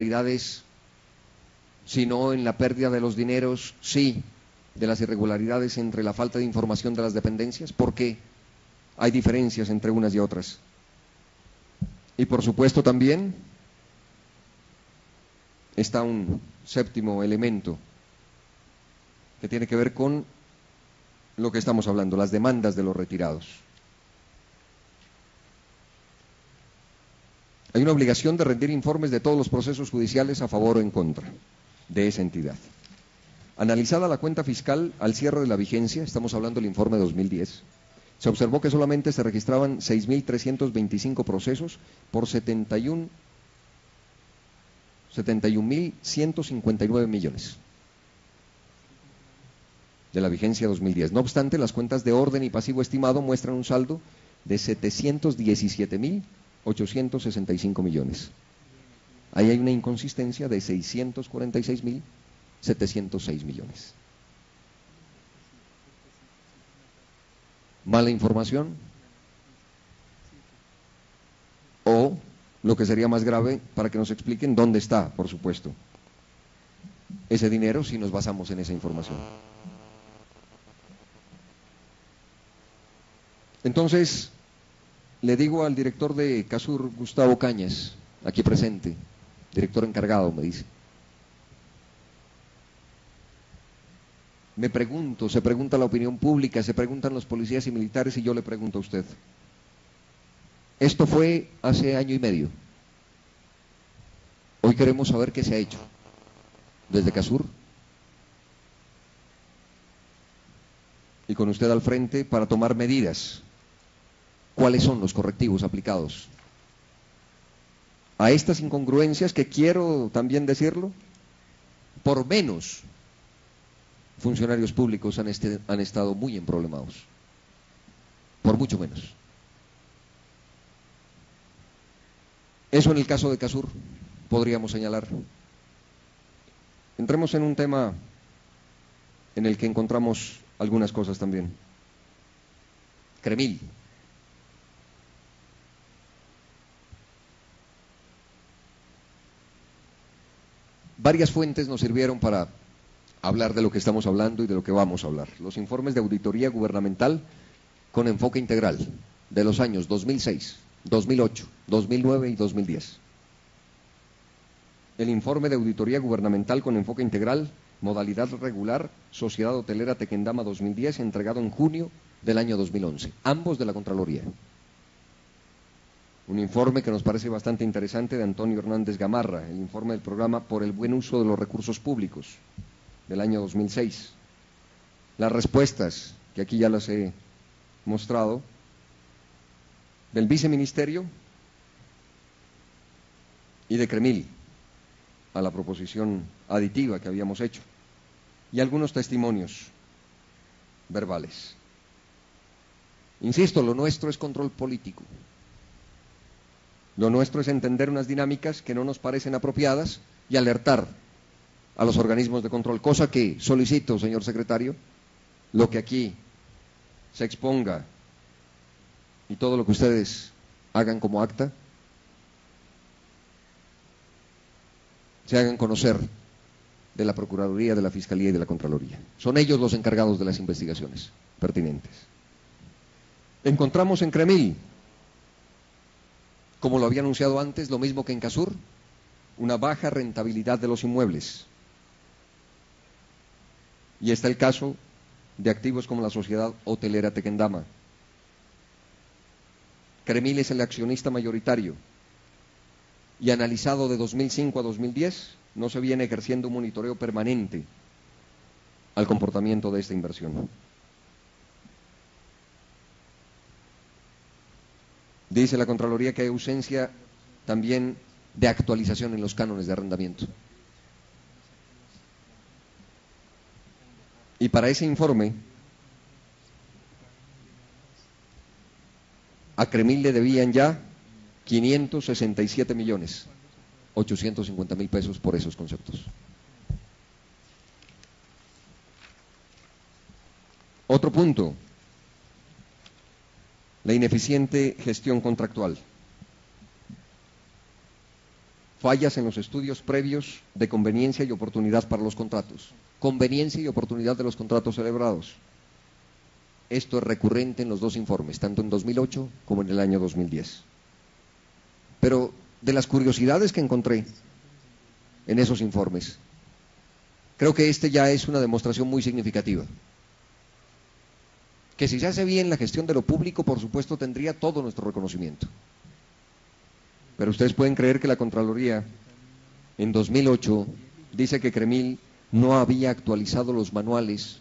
irregularidades, sino en la pérdida de los dineros, sí, de las irregularidades entre la falta de información de las dependencias, porque hay diferencias entre unas y otras. Y por supuesto también está un séptimo elemento que tiene que ver con lo que estamos hablando, las demandas de los retirados. Hay una obligación de rendir informes de todos los procesos judiciales a favor o en contra de esa entidad. Analizada la cuenta fiscal al cierre de la vigencia, estamos hablando del informe 2010, se observó que solamente se registraban 6.325 procesos por 71 71.159 millones de la vigencia 2010. No obstante, las cuentas de orden y pasivo estimado muestran un saldo de 717.865 millones. Ahí hay una inconsistencia de 646.706 millones. Mala información o lo que sería más grave para que nos expliquen dónde está, por supuesto, ese dinero si nos basamos en esa información. Entonces, le digo al director de Casur, Gustavo Cañas, aquí presente, director encargado, me dice. Me pregunto, se pregunta la opinión pública, se preguntan los policías y militares y yo le pregunto a usted. Esto fue hace año y medio. Hoy queremos saber qué se ha hecho desde Casur y con usted al frente para tomar medidas. ¿Cuáles son los correctivos aplicados? A estas incongruencias que quiero también decirlo, por menos funcionarios públicos han, este, han estado muy emproblemados. Por mucho menos. Eso en el caso de Casur podríamos señalar. Entremos en un tema en el que encontramos algunas cosas también. Cremil. Varias fuentes nos sirvieron para hablar de lo que estamos hablando y de lo que vamos a hablar. Los informes de auditoría gubernamental con enfoque integral de los años 2006, 2008, 2009 y 2010. El informe de auditoría gubernamental con enfoque integral, modalidad regular, Sociedad Hotelera Tequendama 2010, entregado en junio del año 2011, ambos de la Contraloría. Un informe que nos parece bastante interesante de Antonio Hernández Gamarra, el informe del programa por el buen uso de los recursos públicos del año 2006. Las respuestas, que aquí ya las he mostrado, del viceministerio y de Cremil a la proposición aditiva que habíamos hecho y algunos testimonios verbales. Insisto, lo nuestro es control político. Lo nuestro es entender unas dinámicas que no nos parecen apropiadas y alertar a los organismos de control, cosa que solicito, señor secretario, lo que aquí se exponga y todo lo que ustedes hagan como acta, se hagan conocer de la Procuraduría, de la Fiscalía y de la Contraloría. Son ellos los encargados de las investigaciones pertinentes. Encontramos en Cremil, como lo había anunciado antes, lo mismo que en Casur, una baja rentabilidad de los inmuebles. Y está el caso de activos como la sociedad hotelera Tequendama, Cremil es el accionista mayoritario y analizado de 2005 a 2010, no se viene ejerciendo un monitoreo permanente al comportamiento de esta inversión. Dice la Contraloría que hay ausencia también de actualización en los cánones de arrendamiento. Y para ese informe A Cremil le debían ya 567 millones 850 mil pesos por esos conceptos. Otro punto, la ineficiente gestión contractual. fallas en los estudios previos de conveniencia y oportunidad para los contratos, conveniencia y oportunidad de los contratos celebrados. Esto es recurrente en los dos informes, tanto en 2008 como en el año 2010. Pero de las curiosidades que encontré en esos informes, creo que este ya es una demostración muy significativa. Que si se hace bien la gestión de lo público, por supuesto, tendría todo nuestro reconocimiento. Pero ustedes pueden creer que la Contraloría en 2008 dice que Cremil no había actualizado los manuales